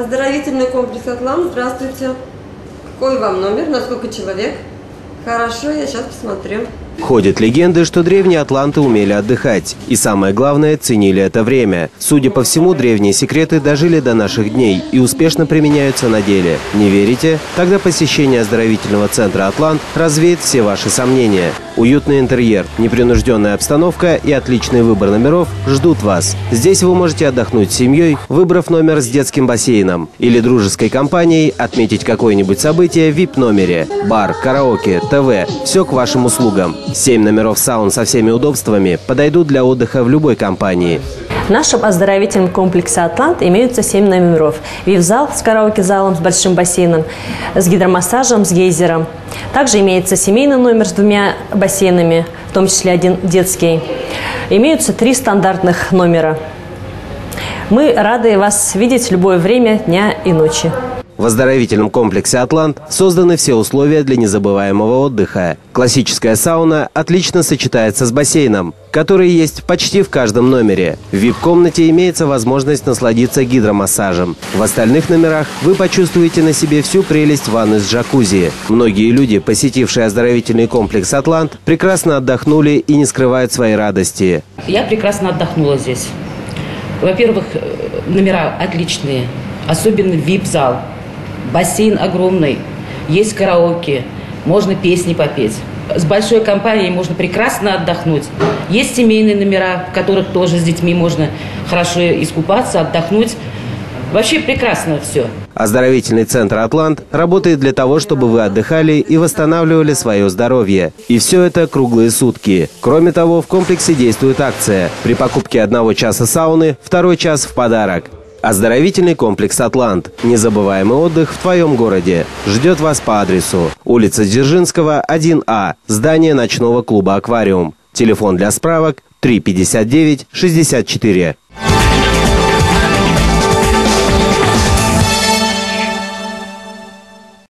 Оздоровительный комплекс «Атлант». Здравствуйте. Какой вам номер? На сколько человек? Хорошо, я сейчас посмотрю. Ходят легенды, что древние атланты умели отдыхать. И самое главное, ценили это время. Судя по всему, древние секреты дожили до наших дней и успешно применяются на деле. Не верите? Тогда посещение оздоровительного центра «Атлант» развеет все ваши сомнения. Уютный интерьер, непринужденная обстановка и отличный выбор номеров ждут вас. Здесь вы можете отдохнуть с семьей, выбрав номер с детским бассейном. Или дружеской компанией отметить какое-нибудь событие в VIP-номере. Бар, караоке, ТВ – все к вашим услугам. Семь номеров саун со всеми удобствами подойдут для отдыха в любой компании. В нашем оздоровительном комплексе «Атлант» имеются 7 номеров. Вип-зал с караоке-залом, с большим бассейном, с гидромассажем, с гейзером. Также имеется семейный номер с двумя бассейнами, в том числе один детский. Имеются три стандартных номера. Мы рады вас видеть в любое время дня и ночи. В оздоровительном комплексе «Атлант» созданы все условия для незабываемого отдыха. Классическая сауна отлично сочетается с бассейном, который есть почти в каждом номере. В VIP-комнате имеется возможность насладиться гидромассажем. В остальных номерах вы почувствуете на себе всю прелесть ванны с джакузи. Многие люди, посетившие оздоровительный комплекс «Атлант», прекрасно отдохнули и не скрывают своей радости. Я прекрасно отдохнула здесь. Во-первых, номера отличные, особенно VIP-зал. Бассейн огромный, есть караоке, можно песни попеть. С большой компанией можно прекрасно отдохнуть. Есть семейные номера, в которых тоже с детьми можно хорошо искупаться, отдохнуть. Вообще прекрасно все. Оздоровительный центр «Атлант» работает для того, чтобы вы отдыхали и восстанавливали свое здоровье. И все это круглые сутки. Кроме того, в комплексе действует акция. При покупке одного часа сауны, второй час в подарок. Оздоровительный комплекс «Атлант». Незабываемый отдых в твоем городе. Ждет вас по адресу. Улица Дзержинского, 1А. Здание ночного клуба «Аквариум». Телефон для справок 359 64.